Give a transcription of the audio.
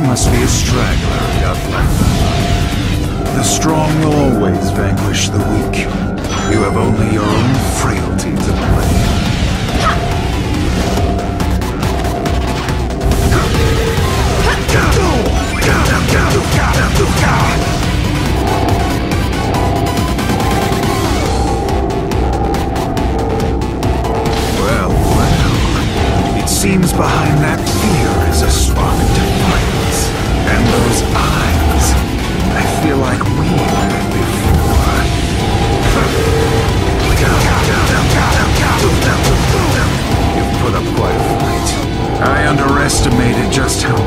must be a straggler, Outlander. The strong will always vanquish the weak. You have only your own frailty to blame. Well, well. It seems behind that underestimated just how